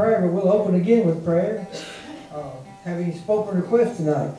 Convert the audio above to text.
prayer, but we'll open again with prayer. Uh, Have any spoken requests tonight?